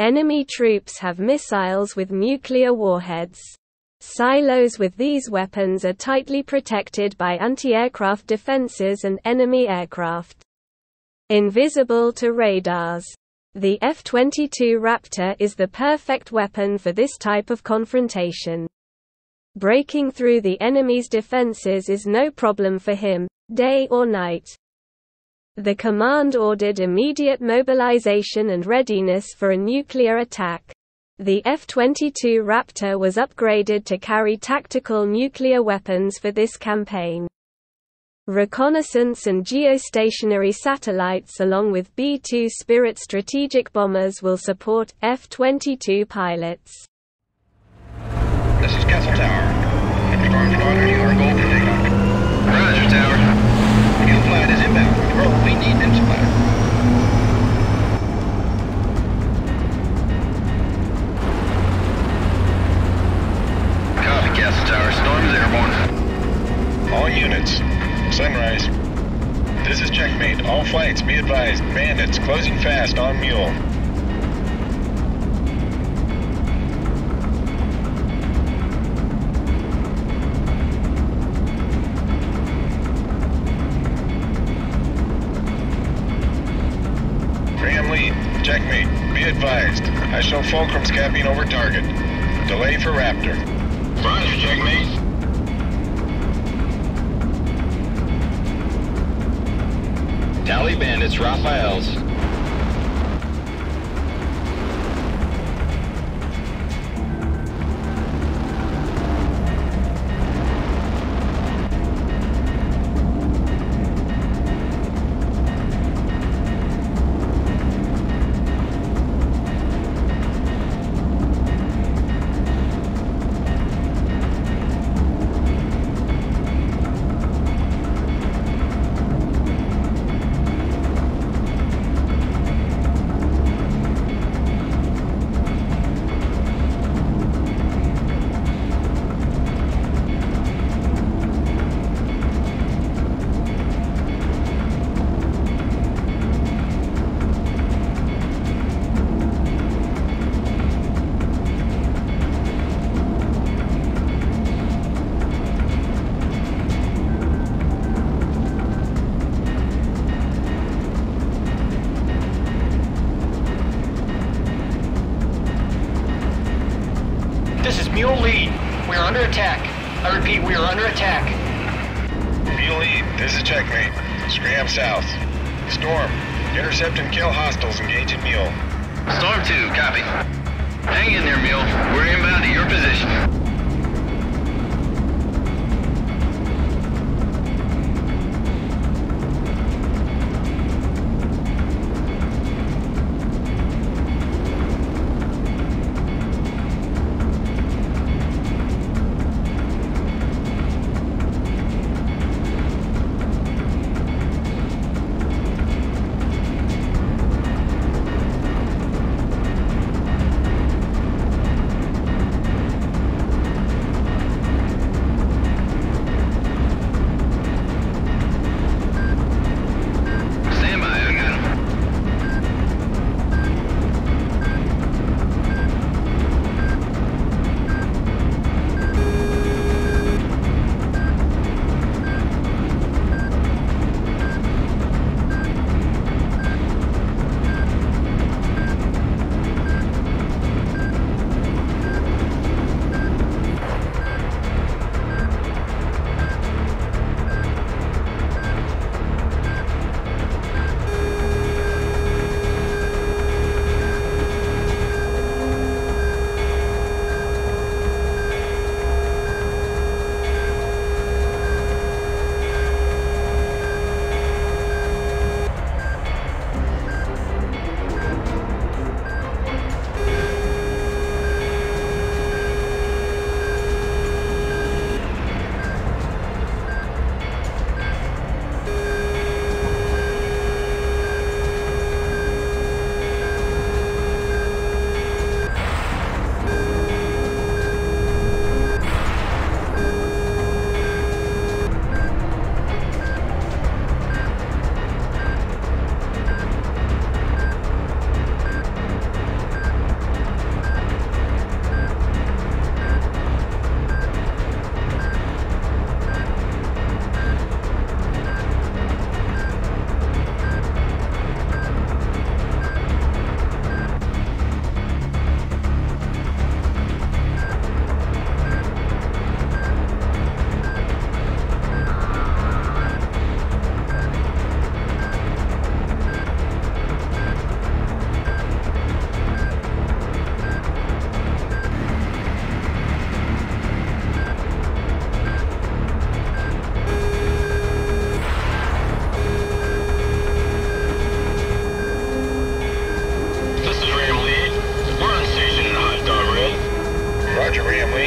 Enemy troops have missiles with nuclear warheads. Silos with these weapons are tightly protected by anti-aircraft defenses and enemy aircraft. Invisible to radars. The F-22 Raptor is the perfect weapon for this type of confrontation. Breaking through the enemy's defenses is no problem for him, day or night. The command ordered immediate mobilization and readiness for a nuclear attack. The F-22 Raptor was upgraded to carry tactical nuclear weapons for this campaign. Reconnaissance and geostationary satellites along with B-2 Spirit strategic bombers will support F-22 pilots. This is Castle Tower. Storm Squadron, you are gold This is checkmate. All flights, be advised. Bandits closing fast on Mule. Graham Lee, checkmate. Be advised. I show Fulcrum's capping over target. Delay for Raptor. Roger, checkmate. Tally bandits, Rafales. Are under attack. I repeat, we are under attack. Mule lead, this is checkmate. Scram south. Storm, intercept and kill hostiles engaging Mule. Storm 2, copy. Hang in there, Mule. We're inbound to your position.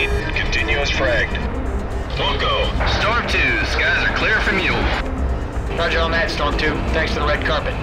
Continuous fragged. Loco, Storm 2, skies are clear for you. Roger on that, Storm 2. Thanks to the red carpet.